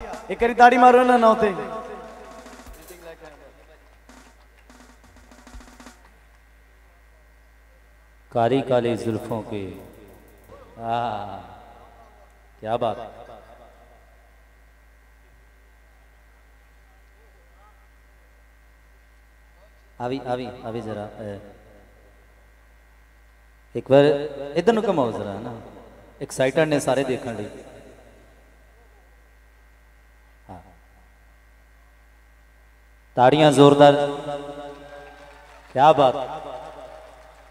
એક કરી તાળી મારો ના નહોતે कारी काली जुल्फों के आ क्या बात આવી આવી આવી જરા એક વાર ઇધર નું કમાઓ જરા ના એક્સાઇટેડ ને સારે દેખણ લઈ ਤਾੜੀਆਂ ਜ਼ੋਰਦਾਰ ਕੀ ਬਾਤ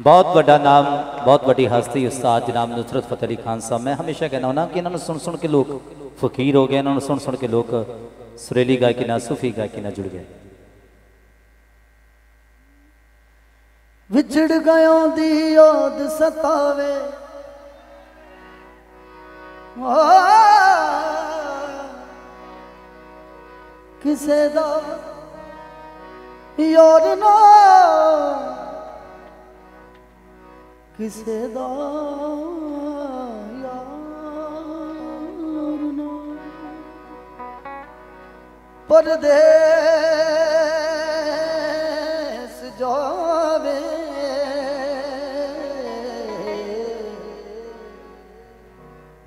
ਬਹੁਤ ਵੱਡਾ ਨਾਮ ਬਹੁਤ ਵੱਡੀ ਹਸਤੀ ਉਸਤਾਦ ਜਨਾਬ ਨੁਸਰਤ ਫਤਿਹ ਅਲੀ ਖਾਨ ਸਾਹਿਬ ਮੈਂ ਹਮੇਸ਼ਾ ਕਹਿੰਦਾ ਹੁੰਦਾ ਕਿ ਇਹਨਾਂ ਨੂੰ ਸੁਣ ਸੁਣ ਕੇ ਲੋਕ ਫਕੀਰ ਹੋ ਗਏ ਇਹਨਾਂ ਨੂੰ ਸੁਣ ਸੁਣ ਕੇ ਲੋਕ ਸੁਰੇਲੀ ਗਾਇਕੀ ਨਾਲ ਸੂਫੀ ਗਾਇਕੀ ਨਾਲ ਜੁੜ ਗਏ ਵਿਛੜ ਗਿਆਂ ਦੀ ਯਾਦ ਸਤਾਵੇ ਆ, ਕਿਸੇ ਦਾ ਯਾਰ ਨਾ ਕਿਸੇ ਦਾ ਯਾਰ ਨਾ। ਪਰਦੇਸ ਜਾਵੇ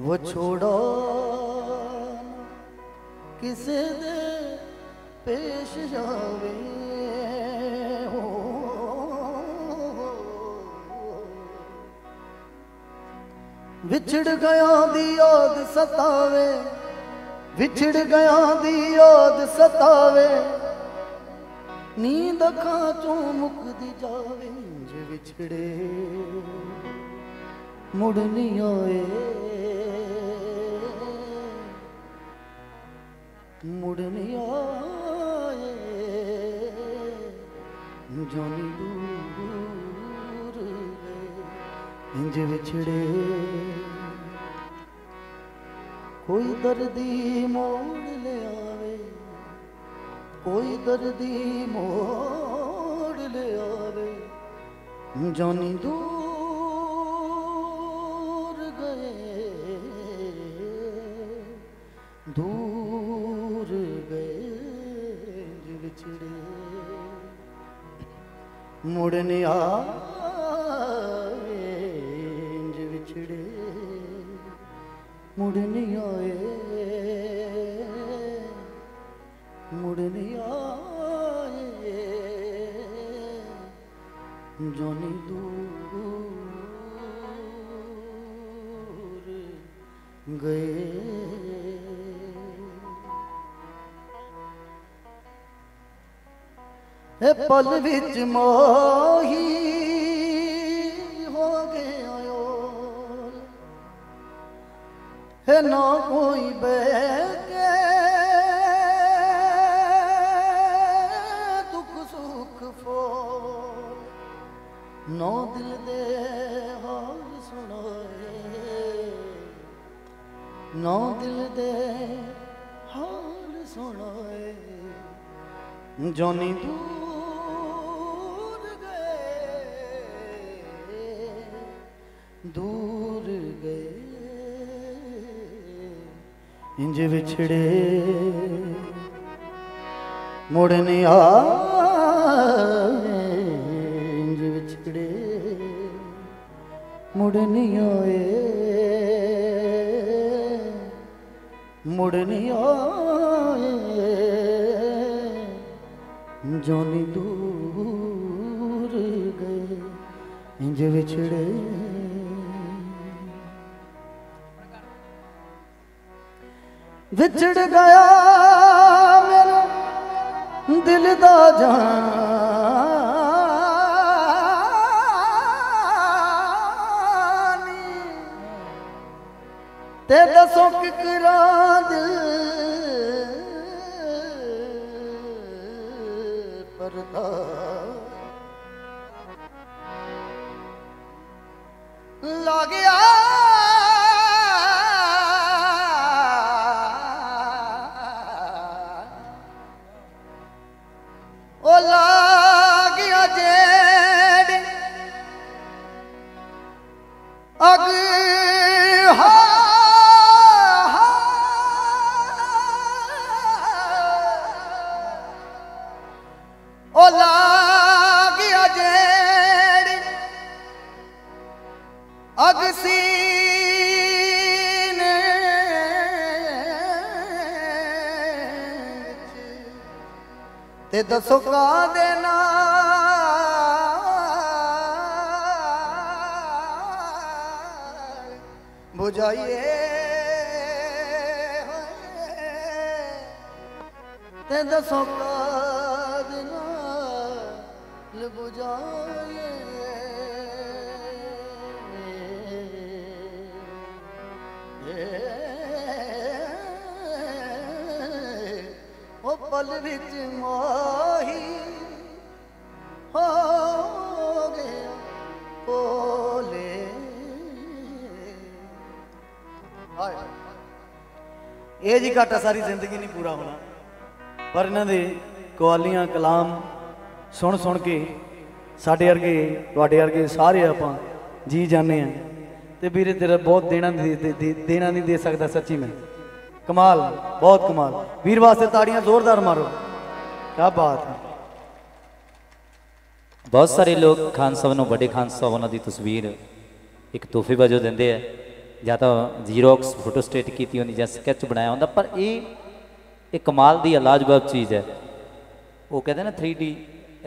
ਉਹ ਛੋੜੋ ਕਿਸੇ ਦੇ ਪੇਸ਼ ਜਾਵੇ। ਵਿਛੜ ਗਿਆ ਦੀ ਯਾਦ ਸਤਾਵੇ, ਵਿਛੜ ਗਿਆ ਦੀ ਯਾਦ ਸਤਾਵੇ। ਨੀਂਦ ਅੱਖਾਂ ਚੋਂ ਮੁੱਕਦੀ ਜਾਵੇ ਜੇ ਵਿਛੜੇ। ਮੁੜ ਨਹੀਂ ਆਏ। ਮੁੜ ਨਹੀਂ ਆਏ। ਜਾਨੀ ਇੰਜ ਵਿਛੜੇ। ਕੋਈ ਦਰਦੀ ਮੋੜ ਲਿਆਵੇ, ਕੋਈ ਦਰਦੀ ਮੋੜ ਲਿਆਵੇ। ਜਾਨੀ ਦੂਰ ਗਏ ਦੂਰ ਗਏ ਜਿ ਵਿਛੜੇ। ਮੁੜਨ ਆ ਜਿ ਵਿਛੜੇ ਮੁੜਨ ਆਏ ਮੁੜਨ ਆਏ। ਜਾਨੀ ਦੂਰ ਗਏ। ਇਹ ਪਲ ਵਿੱਚ ਮੋਹੀ ਹੈ ਨਾ ਕੋਈ ਬਹਿ ਕੇ ਦੁੱਖ ਸੁੱਖ ਫੋਲ ਨੋ ਦਿਲ ਦੇ ਹਾਲ ਸੁਣਾਏ ਨੋ ਦਿਲ ਦੇ ਹਾਲ ਸੁਣਾਏ ਜੋਨੀ ਦੂਰ ਗਏ ਦੂਰ ਗਏ ਇੰਜ ਵਿਛੜੇ। ਮੁੜਨ ਆਏ ਇੰਜ ਵਿਛੜੇ। ਮੁੜਨ ਆਏ ਮੁੜਨ ਆਏ ਜੋਨੀ ਦੂਰ ਗਏ। ਇੰਜ ਵਿਛੜੇ। ਵਿਛੜ ਗਿਆ ਮੇਰਾ ਦਿਲ ਦਾ ਜਾਨੀ। ਤੇ ਦੱਸੋ ਕਿਕਰਾਂ ਦਿਲ ਪਰਦਾ ਲੱਗਿਆ ਤੇ ਦੱਸੋ ਕਾਦੇ ਨਾਲ 부ਝਾਈਏ ਤੇ ਦੱਸੋ ਕਾਦੇ ਨਾਲ 부 ਉਹ ਪਲ ਵਿੱਚ ਮਾਹੀ ਹੋ ਗਿਆ ਭੋਲੇ। ਹਾਏ। ਇਹ ਜੀ ਘਾਟਾ ਸਾਰੀ ਜ਼ਿੰਦਗੀ ਨਹੀਂ ਪੂਰਾ ਹੋਣਾ। ਪਰ ਇਹਨਾਂ ਦੇ ਕਵਾਲੀਆਂ ਕਲਾਮ ਸੁਣ ਸੁਣ ਕੇ ਸਾਡੇ ਵਰਗੇ, ਤੁਹਾਡੇ ਵਰਗੇ ਸਾਰੇ ਆਪਾਂ ਜੀ ਜਾਂਦੇ ਆ ਤੇ ਵੀਰੇ ਤੇਰਾ ਬਹੁਤ ਦੇਣਾ ਨਹੀਂ ਦੇ- ਦੇਣਾ ਨਹੀਂ ਦੇ ਸਕਦਾ ਸੱਚੀ ਮੈਂ। ਕਮਾਲ, ਬਹੁਤ ਕਮਾਲ। ਵੀਰ ਵਾਸਤੇ ਤਾੜੀਆਂ ਜ਼ੋਰਦਾਰ ਮਾਰੋ। ਕੀ ਬਾਤ ਹੈ। ਬਹੁਤ ਸਾਰੇ ਲੋਕ ਖਾਨ ਸਾਹਿਬ ਨੂੰ, ਵੱਡੇ ਖਾਨ ਸਾਹਿਬ ਉਹਨਾਂ ਦੀ ਤਸਵੀਰ ਇੱਕ ਤੋਹਫੇ ਵਜੋਂ ਦਿੰਦੇ ਆ। ਜਾਂ ਤਾਂ ਜ਼ੀਰੋਕਸ ਫੋਟੋ ਸਟੇਟ ਕੀਤੀ ਹੁੰਦੀ, ਜਾਂ ਸਕੈਚ ਬਣਾਇਆ ਹੁੰਦਾ, ਪਰ ਇਹ ਇਹ ਕਮਾਲ ਦੀ ਲਾਜਵਾਬ ਚੀਜ਼ ਹੈ। ਉਹ ਕਹਿੰਦੇ ਨਾ 3D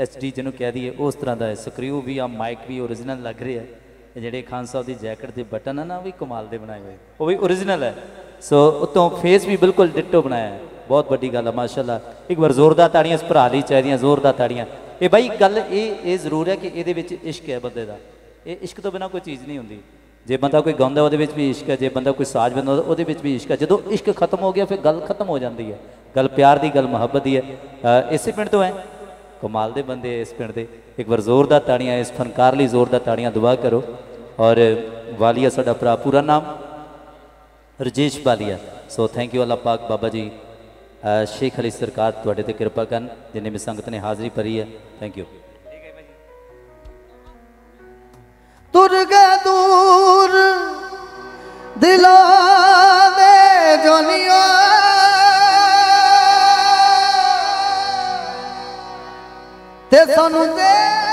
HD ਜਿਹਨੂੰ ਕਹਿ ਦਈਏ, ਉਸ ਤਰ੍ਹਾਂ ਦਾ ਹੈ। ਸਕਰੀਊ ਵੀ ਆ ਮਾਈਕ ਵੀ ਓਰੀਜਨਲ ਲੱਗ ਰਿਹਾ ਹੈ। ਜਿਹੜੇ ਖਾਨ ਸਾਹਿਬ ਦੀ ਜੈਕਟ ਦੇ ਬਟਨ ਆ ਨਾ, ਉਹ ਵੀ ਕਮਾਲ ਦੇ ਬਣਾਏ ਹੋਏ। ਉਹ ਵੀ ਓਰੀਜਨਲ ਹੈ। ਸੋ ਉਤੋਂ ਫੇਸ ਵੀ ਬਿਲਕੁਲ ਡਿੱਟੋ ਬਣਾਇਆ ਹੈ। ਬਹੁਤ ਵੱਡੀ ਗੱਲ ਹੈ ਮਾਸ਼ਾਅੱਲਾ। ਇੱਕ ਵਾਰ ਜ਼ੋਰਦਾਰ ਤਾੜੀਆਂ, ਇਸ ਭਰਾ ਲਈ ਚਾਹੀਦੀਆਂ, ਜ਼ੋਰਦਾਰ ਤਾੜੀਆਂ। ਇਹ ਬਾਈ, ਗੱਲ ਇਹ ਇਹ ਜ਼ਰੂਰ ਹੈ ਕਿ ਇਹਦੇ ਵਿੱਚ ਇਸ਼ਕ ਹੈ ਬੰਦੇ ਦਾ। ਇਹ ਇਸ਼ਕ ਤੋਂ ਬਿਨਾ ਕੋਈ ਚੀਜ਼ ਨਹੀਂ ਹੁੰਦੀ। ਜੇ ਬੰਦਾ ਕੋਈ ਗਾਉਂਦਾ, ਉਹਦੇ ਵਿੱਚ ਵੀ ਇਸ਼ਕ ਹੈ। ਜੇ ਬੰਦਾ ਕੋਈ ਸਾਜ਼ ਬਣਾਉਂਦਾ ਉਹਦੇ ਵਿੱਚ ਵੀ ਇਸ਼ਕ ਹੈ। ਜਦੋਂ ਇਸ਼ਕ ਖਤਮ ਹੋ ਗਿਆ, ਫਿਰ ਗੱਲ ਖਤਮ ਹੋ ਜਾਂਦੀ ਹੈ। ਗੱਲ ਪਿਆਰ ਦੀ, ਗੱਲ ਮੁਹੱਬਤ ਦੀ ਹੈ। ਇਸੇ ਪਿੰਡ ਤੋਂ ਹੈ। ਕਮਾਲ ਦੇ ਬੰਦੇ ਇਸ ਪਿੰਡ ਦੇ। ਇੱਕ ਵਾਰ ਜ਼ੋਰਦਾਰ ਤਾੜੀਆਂ, ਇਸ ਫਨਕਾਰ ਲਈ ਜ਼ੋਰਦਾਰ ਤਾੜੀਆਂ ਦੁਆ ਕਰੋ। ਔਰ ਵਾਲੀਆ ਸਾਡਾ ਭਰਾ, ਪੂਰਾ ਨਾਮ Rajesh Walia. So thank you Allah ਪਾਕ। ਬਾਬਾ ਜੀ ਸ਼ੇਖ ਅਲੀ ਸਰਕਾਰ ਤੁਹਾਡੇ ਤੇ ਕਿਰਪਾ ਕਰਨ, ਜਿੰਨੇ ਵੀ ਸੰਗਤ ਨੇ ਹਾਜ਼ਰੀ ਭਰੀ ਹੈ। ਥੈਂਕ ਯੂ ਤੁਰ ਗਏ ਦੂਰ, ਦਿਲਾਂ ਦੇ ਜੋਨੀਆਂ ਤੇ ਸਾਨੂੰ ਦੇ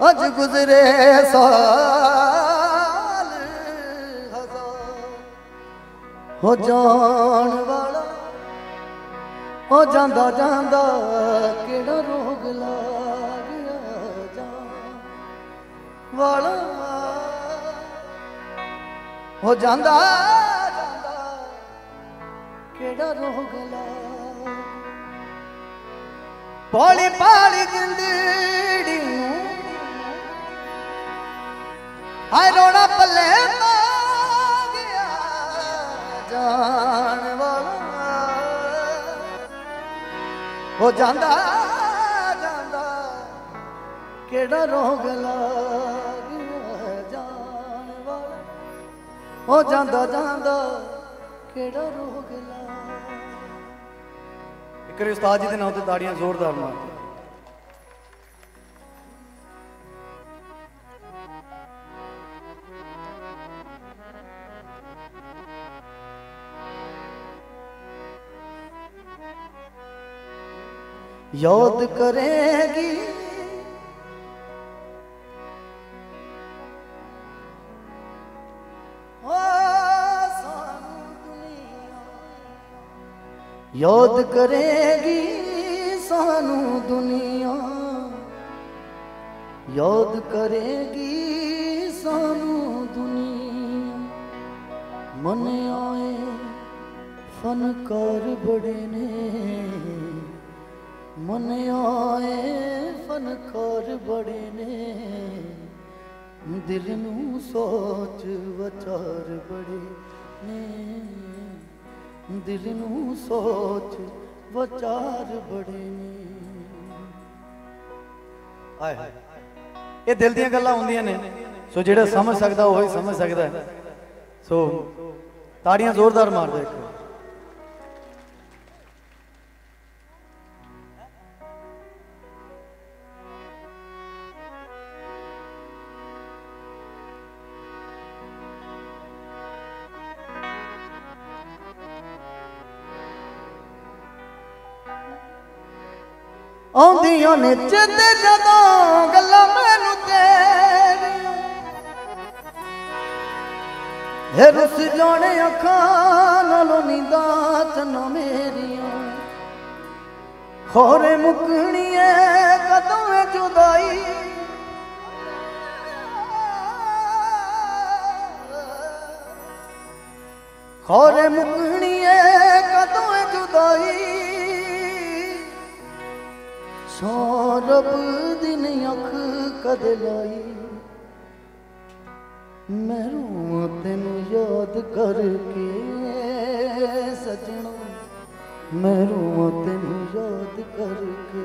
ਅੱਜ ਗੁਜ਼ਰੇ ਸਾਲ ਹਜ਼ਾਰ। ਹੋ ਜਾਣ ਵਾਲਾ, ਹੋ ਜਾਂਦਾ ਜਾਂਦਾ, ਕਿਹੜਾ ਰੋਗ ਲੱਗ ਗਿਆ ਵਾਲਾ। ਹੋ ਜਾਂਦਾ ਜਾਂਦਾ, ਕਿਹੜਾ ਰੋਗ ਲੱਗ ਪੌਲੀ ਪਾਲੀ ਜਿੰਦੜੀ ਹਾਏ ਰੋਣਾ ਪੱਲੇ ਪਾ ਗਿਆ ਜਾਣ ਵਾਲਾ। ਹੋ ਜਾਂਦਾ ਜਾਂਦਾ, ਕਿਹੜਾ ਰੋਗ ਲੱਗ ਗਿਆ ਜਾਣ ਵਾਲਾ। ਹੋ ਜਾਂਦਾ ਜਾਂਦਾ, ਕਿਹੜਾ ਰੋਗ ਲੱਗ ਇੱਕ ਉਸਤਾਦ ਜੀ ਦੇ ਨਾਂ ਤੇ ਤਾੜੀਆਂ ਜ਼ੋਰਦਾਰ ਮਾਰ ਯਾਦ ਕਰੇਗੀ। ਯਾਦ ਕਰੇਗੀ ਸਾਨੂੰ ਦੁਨੀਆ। ਯਾਦ ਕਰੇਗੀ ਸਾਨੂੰ ਦੁਨੀਆ। ਮਨ ਆਏ ਫਨਕਾਰ ਬੜੇ ਨੇ। ਮੁਨਿਓ ਏ ਫਨਖੋਰ ਬੜੇ ਨੇ। ਦਿਲ ਨੂੰ ਸੋਚ ਵਚਾਰ ਬੜੇ ਨੇ। ਦਿਲ ਨੂੰ ਸੋਚ ਵਚਾਰ ਬੜੇ ਨੇ। ਆਏ ਇਹ ਦਿਲ ਦੀਆਂ ਗੱਲਾਂ ਹੁੰਦੀਆਂ ਨੇ। ਸੋ ਜਿਹੜਾ ਸਮਝ ਸਕਦਾ ਉਹ ਹੀ ਸਮਝ ਸਕਦਾ ਸੋ ਤਾੜੀਆਂ ਜ਼ੋਰਦਾਰ ਮਾਰ ਦੇ ਇੱਕ ਆਉਂਦੀਆਂ ਨੇ ਚਿੱਤੇ ਜਦੋਂ ਗੱਲਾਂ ਮੈਨੂੰ ਤੇਰੀਆਂ। ਇਹ ਰੁੱਸ ਜਾਣੇ ਅੱਖਾਂ ਨਾਲੋਂ ਨੀਂਦਾਂ ਚੰਨਾ ਮੇਰੀਆਂ। ਖੋਰੇ ਮੁਕਣੀਏ ਕਦੋਂ ਏ ਜੁਦਾਈ। ਖੋਰੇ ਮੁਕਣੀਏ ਕਦੋਂ ਏ ਜੁਦਾਈ। ਸੌਰਬ ਦਿਨ ਅੱਖ ਕਦ ਲਾਈ? ਮੈਂ ਤੈਨੂੰ ਯਾਦ ਕਰਕੇ ਸਜਣਾ ਮੈਂ ਤੈਨੂੰ ਯਾਦ ਕਰਕੇ।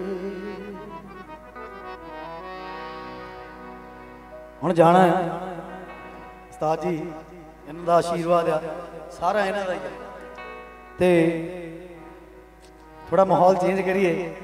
ਹੁਣ ਜਾਣਾ ਹੈ। ਉਸਤਾਦ ਜੀ, ਇਹਨਾਂ ਦਾ ਆਸ਼ੀਰਵਾਦ ਆ। ਸਾਰਾ ਇਹਨਾਂ ਦਾ ਹੀ ਤੇ ਥੋੜਾ ਮਾਹੌਲ ਚੇਂਜ ਕਰੀਏ।